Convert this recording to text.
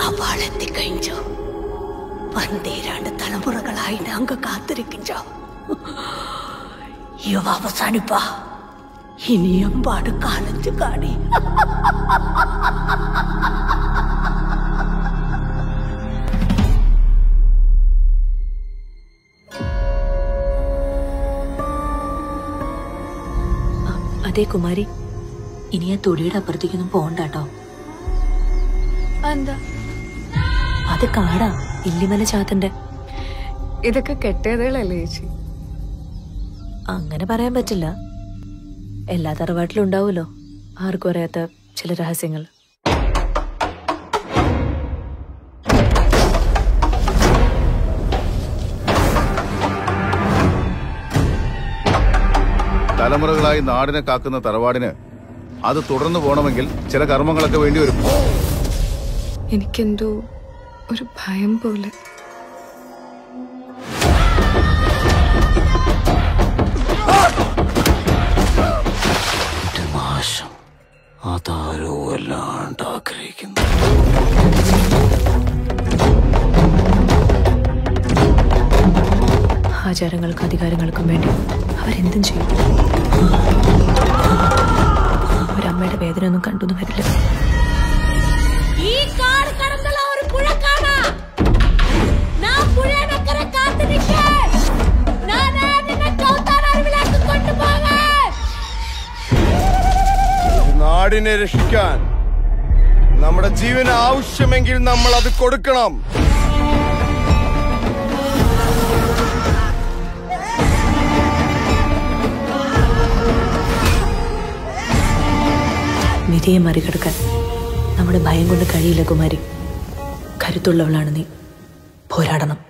കാപ്പാടെത്തിക്കഴിഞ്ഞു പന്തീരാണ്ട് തലമുറകളായി ഞങ്ങൾ കാത്തിരിക്കോ ഇവ അവസാനിപ്പ ഇനിയും പാട് കാലഞ്ചു കാണി അതെ കുമാരി ഇനി ആ തൊടിയുടെ അപ്പുറത്തേക്കൊന്നും പോകണ്ട കേട്ടോ അത് കാടാ ഇല്ലിമല ചാത്തന്റെ. ഇതൊക്കെ കെട്ടിയതേളല്ലേ ചേച്ചി? അങ്ങനെ പറയാൻ പറ്റില്ല. എല്ലാ തറവാട്ടിലും ഉണ്ടാവുമല്ലോ. ആർക്കും അറിയാത്ത ചില രഹസ്യങ്ങൾ. തലമുറകളായി നാടിനെ കാക്കുന്ന തറവാടിന് അത് തുടർന്നു പോകണമെങ്കിൽ ചില കർമ്മങ്ങളൊക്കെ വേണ്ടി വരും. എനിക്കെന്തോ ഒരു ഭയം പോലെ. നാശം അതാരോ വല്ലാണ്ട് ആഗ്രഹിക്കുന്നു ആചാരങ്ങൾക്കും അധികാരങ്ങൾക്കും വേണ്ടി അവരെന്തും ചെയ്യും? ഒരമ്മയുടെ വേദന ഒന്നും കണ്ടൊന്നും വരില്ല ഈ കാട് കടന്നുള്ള ഒരു പുഴ കാണാ. ഞാൻ പുഴനക്കരെ കാത്തു നിൽക്കേ ഞാനേ നിന്നെ കൗത്താൻ അറിവിലേക്ക് കൊണ്ടുപോകാൻ നാടിനെ രക്ഷിക്കാൻ നമ്മുടെ ജീവന് ആവശ്യമെങ്കിൽ നമ്മൾ അത് കൊടുക്കണം. വിധിയെ മറികടക്കാൻ നമ്മുടെ ഭയം കൊണ്ട് കഴിയില്ല കുമാരി. കരുത്തുള്ളവളാണ് നീ. പോരാടണം.